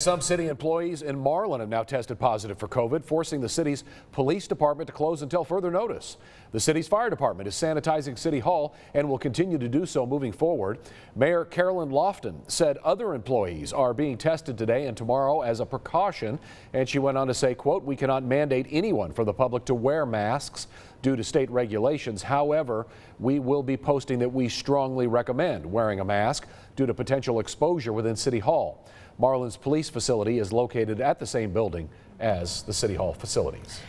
Some city employees in Marlin have now tested positive for COVID, forcing the city's police department to close until further notice. The city's fire department is sanitizing City Hall and will continue to do so moving forward. Mayor Carolyn Lofton said other employees are being tested today and tomorrow as a precaution. And she went on to say, quote, we cannot mandate anyone for the public to wear masks due to state regulations. However, we will be posting that we strongly recommend wearing a mask due to potential exposure within City Hall. Marlin's police facility is located at the same building as the City Hall facilities.